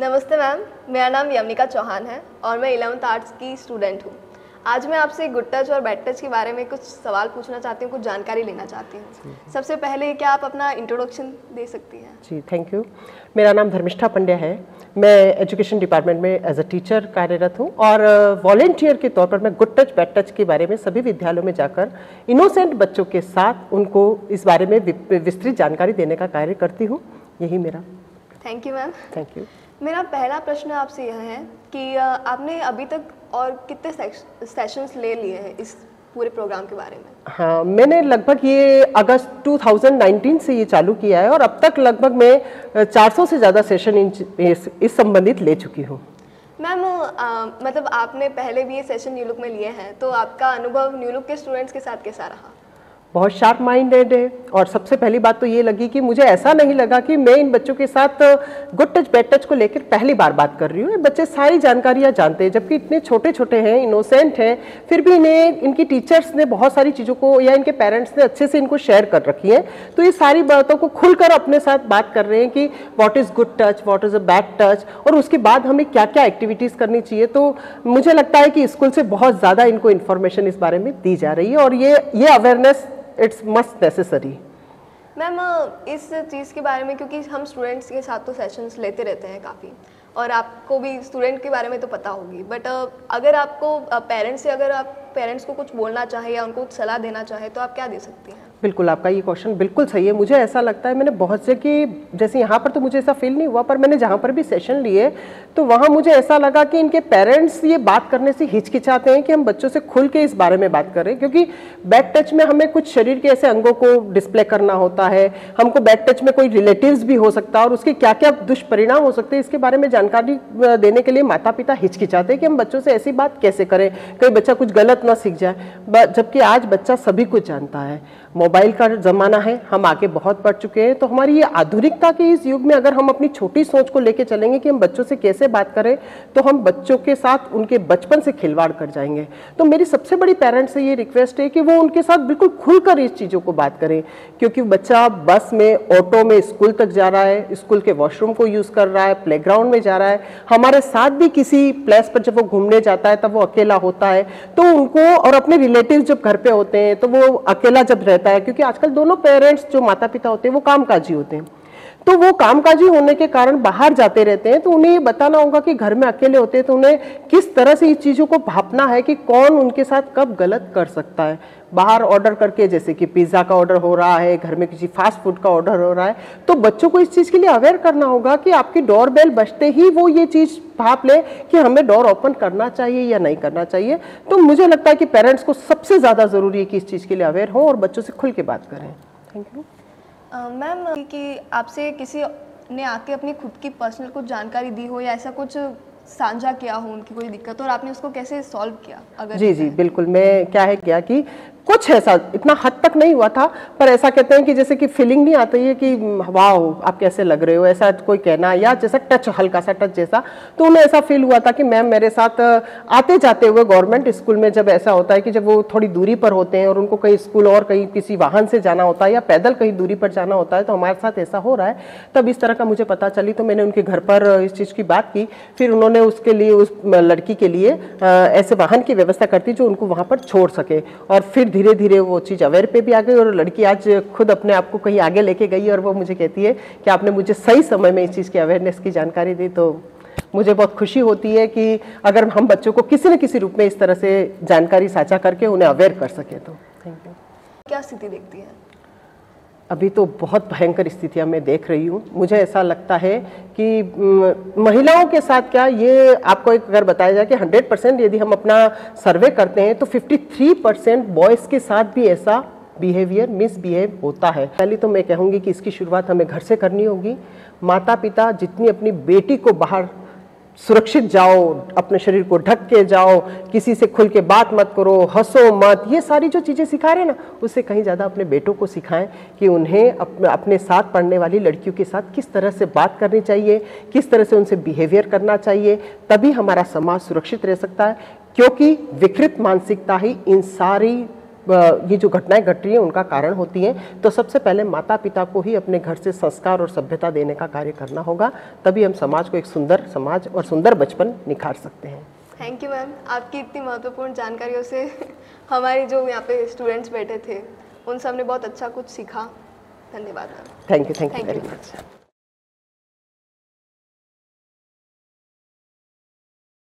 नमस्ते मैम मेरा नाम यमनिका चौहान है और मैं इलेवंथ आर्ट्स की स्टूडेंट हूँ। आज मैं आपसे गुड टच और बैड टच के बारे में कुछ सवाल पूछना चाहती हूँ कुछ जानकारी लेना चाहती हूँ। सबसे पहले क्या आप अपना इंट्रोडक्शन दे सकती हैं? जी थैंक यू मेरा नाम धर्मिष्ठा पंड्या है। मैं एजुकेशन डिपार्टमेंट में एज अ टीचर कार्यरत हूँ और वॉलेंटियर के तौर पर मैं गुड टच बैड टच के बारे में सभी विद्यालयों में जाकर इनोसेंट बच्चों के साथ उनको इस बारे में विस्तृत जानकारी देने का कार्य करती हूँ। यही मेरा thank you ma'am thank you मेरा पहला प्रश्न आपसे यह है कि आपने अभी तक और कितने सेशंस ले लिए हैं इस पूरे प्रोग्राम के बारे में? हाँ मैंने लगभग ये अगस्त 2019 से ये चालू किया है और अब तक लगभग मैं अ, 400 से ज़्यादा सेशन इस, इस संबंधित ले चुकी हूँ। मैम मतलब आपने पहले भी ये सेशन न्यूलुक में लिए हैं तो आपका अनुभव न्यूलुक के स्टूडेंट्स के साथ कैसा रहा? बहुत शार्प माइंडेड है। और सबसे पहली बात तो ये लगी कि मुझे ऐसा नहीं लगा कि मैं इन बच्चों के साथ गुड टच बैड टच को लेकर पहली बार बात कर रही हूँ। बच्चे सारी जानकारियाँ जानते हैं, जबकि इतने छोटे छोटे हैं इनोसेंट हैं, फिर भी इन्हें, इनकी टीचर्स ने बहुत सारी चीज़ों को या इनके पेरेंट्स ने अच्छे से इनको शेयर कर रखी है। तो ये सारी बातों को खुलकर अपने साथ बात कर रहे हैं कि what is good touch what is a bad touch और उसके बाद हमें क्या क्या एक्टिविटीज़ करनी चाहिए। तो मुझे लगता है कि स्कूल से बहुत ज़्यादा इनको इन्फॉर्मेशन इस बारे में दी जा रही है और ये ये awareness it's must necessary ma'am इस चीज़ के बारे में क्योंकि हम स्टूडेंट्स के साथ तो सेशंस लेते रहते हैं काफ़ी। और आपको भी स्टूडेंट के बारे में तो पता होगी। बट अगर आपको पेरेंट्स से अगर आप पेरेंट्स को कुछ बोलना चाहे या उनको कुछ सलाह देना चाहे तो आप क्या दे सकती हैं? बिल्कुल, आपका ये क्वेश्चन बिल्कुल सही है। मुझे ऐसा लगता है, मैंने बहुत से कि जैसे यहाँ पर तो मुझे ऐसा फील नहीं हुआ, पर मैंने जहाँ पर भी सेशन लिए तो वहाँ मुझे ऐसा लगा कि इनके पेरेंट्स ये बात करने से हिचकिचाते हैं कि हम बच्चों से खुल के इस बारे में बात करें क्योंकि बैक टच में हमें कुछ शरीर के ऐसे अंगों को डिस्प्ले करना होता है। हमको बैक टच में कोई रिलेटिव्स भी हो सकता है और उसके क्या क्या दुष्परिणाम हो सकते हैं, इसके बारे में जानकारी देने के लिए माता पिता हिचकिचाते हैं कि हम बच्चों से ऐसी बात कैसे करें, कहीं बच्चा कुछ गलत ना सीख जाए। जबकि आज बच्चा सभी कुछ जानता है। मोबाइल का ज़माना है, हम आगे बहुत बढ़ चुके हैं तो हमारी ये आधुनिकता के इस युग में अगर हम अपनी छोटी सोच को लेके चलेंगे कि हम बच्चों से कैसे बात करें तो हम बच्चों के साथ उनके बचपन से खिलवाड़ कर जाएँगे। तो मेरी सबसे बड़ी पेरेंट्स से ये रिक्वेस्ट है कि वो उनके साथ बिल्कुल खुलकर इस चीज़ों को बात करें, क्योंकि बच्चा बस में, ऑटो में, स्कूल तक जा रहा है, स्कूल के वॉशरूम को यूज़ कर रहा है प्लेग्राउंड में जा रहा है। हमारे साथ भी किसी प्लेस पर जब वो घूमने जाता है, तब वो अकेला होता है। तो उनको और अपने रिलेटिव जब घर पे होते हैं तो वो अकेला जब रहता है, क्योंकि आजकल दोनों पेरेंट्स जो माता पिता होते हैं, वो कामकाजी होते हैं। तो वो कामकाजी होने के कारण बाहर जाते रहते हैं तो उन्हें ये बताना होगा कि घर में अकेले होते हैं तो उन्हें किस तरह से इस चीज़ों को भापना है कि कौन उनके साथ कब गलत कर सकता है। बाहर ऑर्डर करके, जैसे कि पिज़्ज़ा का ऑर्डर हो रहा है, घर में किसी फास्ट फ़ूड का ऑर्डर हो रहा है तो बच्चों को इस चीज़ के लिए अवेयर करना होगा कि आपकी डोर बेल बजते ही वो ये चीज़ भाप ले कि हमें डोर ओपन करना चाहिए या नहीं करना चाहिए। तो मुझे लगता है कि पेरेंट्स को सबसे ज़्यादा ज़रूरी है कि इस चीज़ के लिए अवेयर हो और बच्चों से खुल के बात करें। थैंक यू मैम कि आपसे किसी ने आके अपनी खुद की पर्सनल कुछ जानकारी दी हो या ऐसा कुछ साझा किया हो उनकी कोई दिक्कत हो और आपने उसको कैसे सॉल्व किया? अगर जी जी बिल्कुल। मैं क्या है क्या कि कुछ ऐसा, इतना हद तक नहीं हुआ था, पर ऐसा कहते हैं कि जैसे कि फीलिंग नहीं आती है कि वाह आप कैसे लग रहे हो? ऐसा कोई कहना या जैसा टच हल्का सा टच जैसा तो उन्हें ऐसा फील हुआ था कि मैम मेरे साथ आते जाते हुए गवर्नमेंट स्कूल में जब ऐसा होता है कि जब वो थोड़ी दूरी पर होते हैं और उनको कहीं स्कूल और कहीं किसी वाहन से जाना होता है या पैदल कहीं दूरी पर जाना होता है तो हमारे साथ ऐसा हो रहा है, तब इस तरह का मुझे पता चली तो मैंने उनके घर पर, इस चीज़ की बात की, फिर उन्होंने उसके लिए, उस, लड़की के लिए ऐसे वाहन की व्यवस्था करती जो उनको वहाँ पर छोड़ सके और फिर धीरे धीरे वो चीज़ अवेयर पे भी आ गई और लड़की आज खुद अपने आप को कहीं आगे लेके गई और वो मुझे कहती है कि आपने मुझे सही समय में इस चीज़ की अवेयरनेस की जानकारी दी। तो मुझे बहुत खुशी होती है कि अगर हम बच्चों को किसी न किसी रूप में इस तरह से जानकारी साझा करके उन्हें अवेयर कर सके तो। थैंक यू क्या स्थिति देखती हैं? अभी तो बहुत भयंकर स्थितियाँ मैं देख रही हूँ। मुझे ऐसा लगता है कि महिलाओं के साथ क्या ये आपको एक अगर बताया जाए कि 100 परसेंट यदि हम अपना सर्वे करते हैं तो 53 परसेंट बॉयज़ के साथ भी ऐसा बिहेवियर, मिसबिहेव होता है। पहले तो मैं कहूँगी कि इसकी शुरुआत हमें घर से करनी होगी। माता पिता जितनी अपनी बेटी को बाहर सुरक्षित जाओ, अपने शरीर को ढक के जाओ, किसी से खुल के बात मत करो, हंसो मत। ये सारी जो चीज़ें सिखा रहे हैं ना, उससे कहीं ज़्यादा अपने बेटों को सिखाएँ कि उन्हें अपने अपने साथ पढ़ने वाली लड़कियों के साथ किस तरह से बात करनी चाहिए, किस तरह से उनसे बिहेवियर करना चाहिए, तभी हमारा समाज सुरक्षित रह सकता है, क्योंकि विकृत मानसिकता ही इन सारी ये जो घटनाएँ घट रही हैं उनका कारण होती हैं। तो सबसे पहले माता पिता को ही अपने घर से संस्कार और सभ्यता देने का कार्य करना होगा तभी हम समाज को एक सुंदर समाज और सुंदर बचपन निखार सकते हैं। थैंक यू मैम आपकी इतनी महत्वपूर्ण जानकारियों से हमारे जो यहाँ पे स्टूडेंट्स बैठे थे उन सबने बहुत अच्छा कुछ सीखा। धन्यवाद ma'am thank you thank you very much